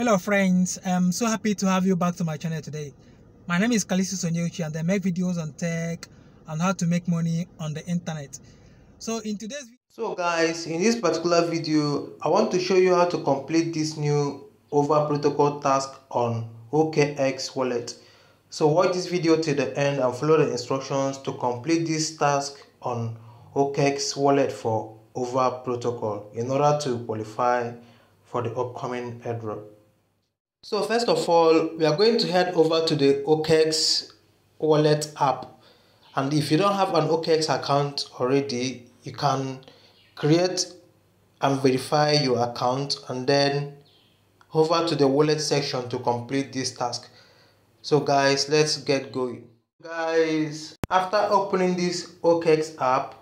Hello friends, I'm so happy to have you back to my channel today. My name is Kalisi Sonyeuchi and I make videos on tech and how to make money on the internet. So in today's video, So guys, in this particular video, I want to show you how to complete this new over protocol task on OKX wallet. So watch this video till the end and follow the instructions to complete this task on OKX wallet for over protocol in order to qualify for the upcoming airdrop. So first of all, we are going to head over to the OKX wallet app. And if you don't have an OKX account already, you can create and verify your account and then over to the wallet section to complete this task. So guys, let's get going. Guys, after opening this OKX app,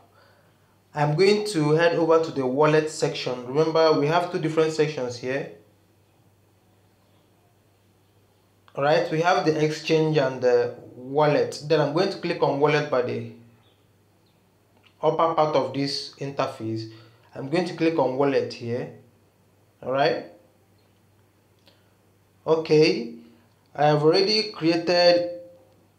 I'm going to head over to the wallet section. Remember, we have two different sections here. Alright, we have the exchange and the wallet. Then I'm going to click on wallet by the upper part of this interface. I'm going to click on wallet here. Alright. Okay, I have already created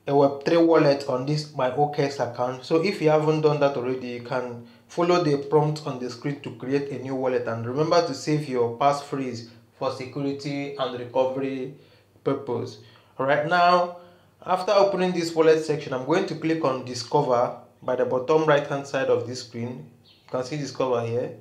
a Web3 wallet on this my OKX account. So if you haven't done that already, you can follow the prompt on the screen to create a new wallet and remember to save your passphrase for security and recovery purpose. Alright now, after opening this wallet section, I'm going to click on discover by the bottom right hand side of this screen. You can see discover here.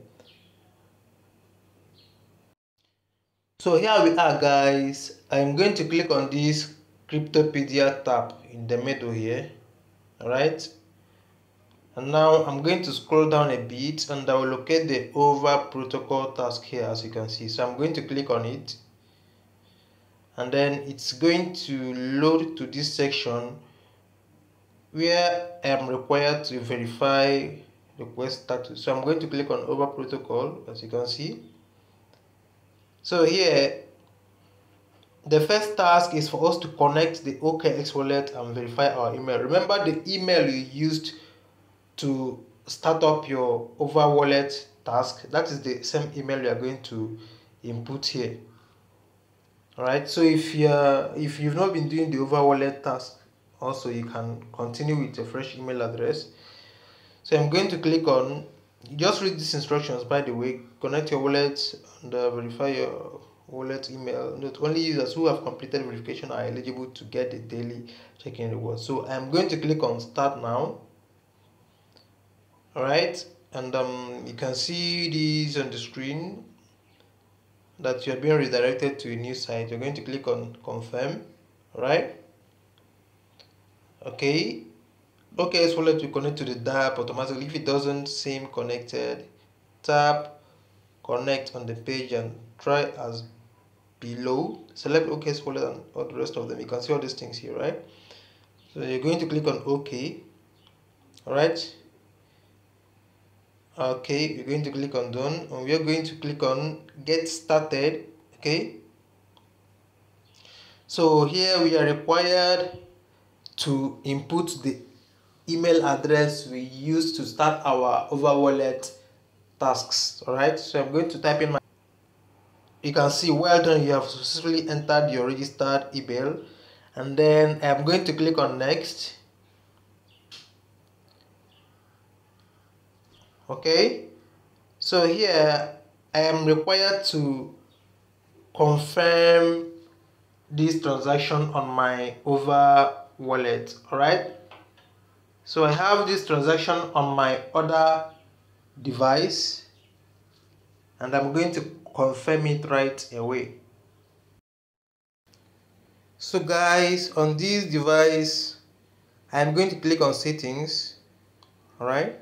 So here we are guys. I'm going to click on this Cryptopedia tab in the middle here. Alright. And now I'm going to scroll down a bit and I will locate the over protocol task here as you can see. So I'm going to click on it. And then it's going to load to this section where I'm required to verify request status. So I'm going to click on over protocol as you can see. So here the first task is for us to connect the OKX wallet and verify our email. Remember the email you used to start up your over wallet task. That is the same email you are going to input here. Alright, so if you if you've not been doing the over wallet task, also you can continue with a fresh email address. So I'm going to click on just read these instructions by the way. Connect your wallet and uh, verify your wallet email. Not only users who have completed verification are eligible to get the daily check-in reward. So i'm going to click on start now. All right and um, you can see these on the screen that you're being redirected to a new site you're going to click on confirm right? Okay. Okay so let you connect to the DApp automatically. If it doesn't seem connected tap connect on the page and try as below. Select OK wallet and all the rest of them. You can see all these things here right? So you're going to click on OK all right okay we're going to click on done. And we're going to click on get started okay? So here we are required to input the email address we use to start our over wallet tasks all right so i'm going to type in my you can see well done you have successfully entered your registered email. And then i'm going to click on next okay? So here i am required to confirm this transaction on my over wallet all right so i have this transaction on my other device and i'm going to confirm it right away. So guys on this device i'm going to click on settings all right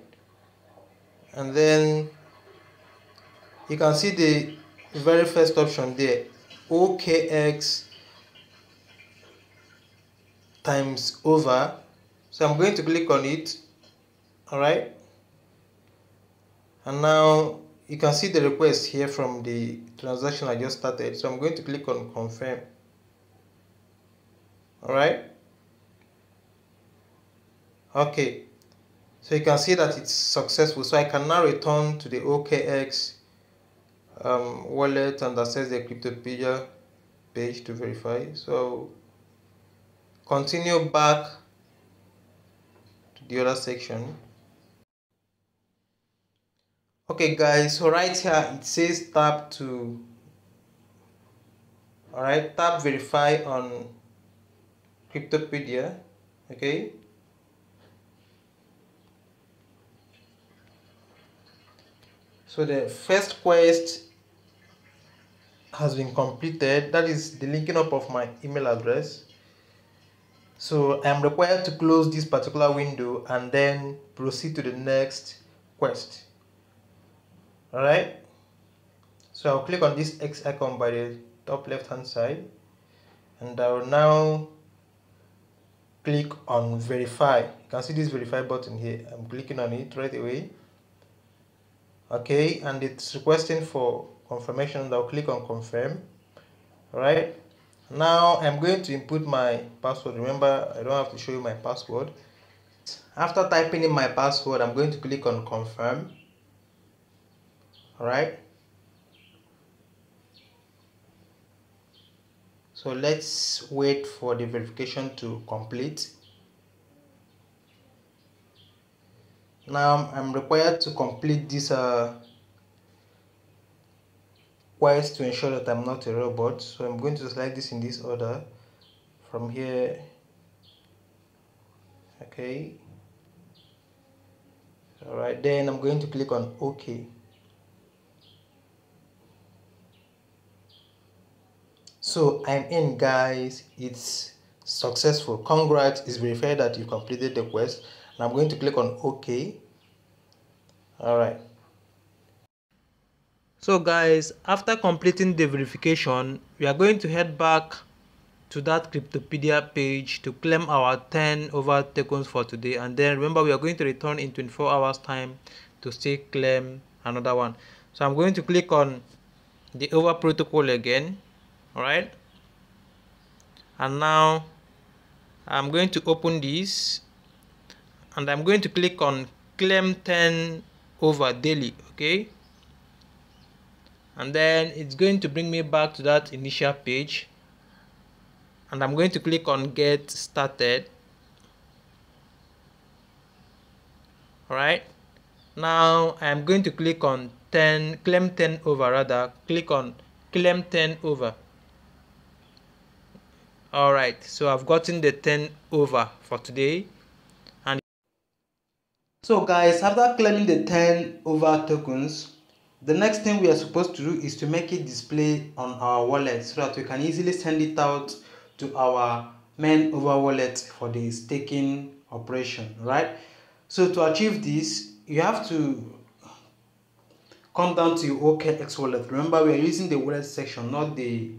and then you can see the very first option there. Okx times over. So i'm going to click on it. All right and now you can see the request here from the transaction i just started. So i'm going to click on confirm. All right okay so you can see that it's successful. So i can now return to the okx um, wallet and access the cryptopedia page to verify. So continue back to the other section. Okay guys so right here it says tap to all right tap verify on cryptopedia okay so the first quest has been completed. That is the linking up of my email address. So i'm required to close this particular window and then proceed to the next quest. All right so i'll click on this x icon by the top left hand side. And i'll now click on verify. You can see this verify button here. I'm clicking on it right away okay and it's requesting for confirmation i'll click on confirm. Right. Now i'm going to input my password. Remember i don't have to show you my password. After typing in my password i'm going to click on confirm. Right. So let's wait for the verification to complete now I'm required to complete this uh, quest to ensure that I'm not a robot. So I'm going to select this in this order. From here okay. Alright then I'm going to click on OK. So I'm in guys. It's successful. Congrats. It's verified that you completed the quest and I'm going to click on OK. Alright so guys after completing the verification we are going to head back to that cryptopedia page to claim our 10 over tokens for today. And then remember we are going to return in 24 hours time to still claim another one. So i'm going to click on the over protocol again. All right. And now i'm going to open this and I'm going to click on claim 10 over daily okay? And then it's going to bring me back to that initial page. And I'm going to click on get started. Alright? Now I'm going to click on 10 claim 10 over rather click on claim 10 over. Alright so I've gotten the 10 over for today so guys, after claiming the 10 over tokens, the next thing we are supposed to do is to make it display on our wallet so that we can easily send it out to our main over wallet for the staking operation, right? So to achieve this, you have to come down to your OKX wallet. Remember, we are using the wallet section, not the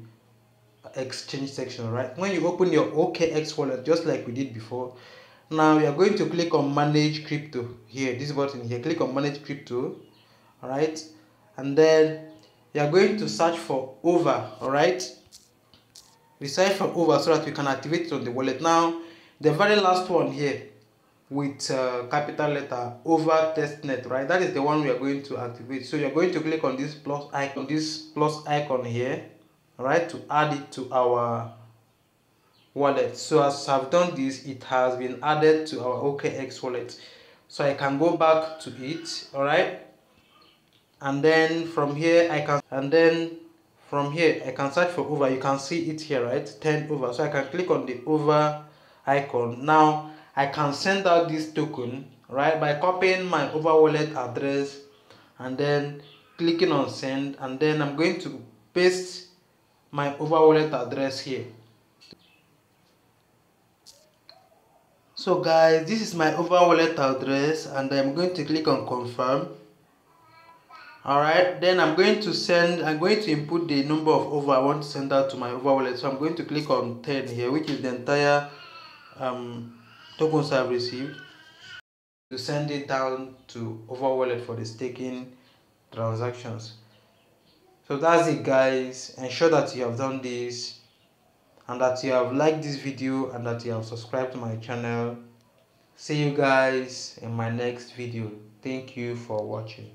exchange section, right? When you open your OKX wallet, just like we did before, now we are going to click on manage crypto here. This button here. Click on manage crypto. All right? And then you are going to search for over. All right? We search for over so that we can activate it on the wallet. Now the very last one here with uh, capital letter over testnet right? That is the one we are going to activate. So you're going to click on this plus icon this plus icon here. Right? To add it to our wallet. So as I've done this it has been added to our OKX wallet. So I can go back to it all right and then from here I can and then from here I can search for over. You can see it here right? 10 over. So I can click on the over icon. Now I can send out this token right by copying my over wallet address and then clicking on send. And then I'm going to paste my over wallet address here so guys this is my over wallet address and i'm going to click on confirm. All right then i'm going to send i'm going to input the number of over i want to send out to my over wallet so i'm going to click on 10 here which is the entire um tokens i've received to send it down to over wallet for the staking transactions. So that's it guys. Ensure that you have done this and that you have liked this video and that you have subscribed to my channel. See you guys in my next video. Thank you for watching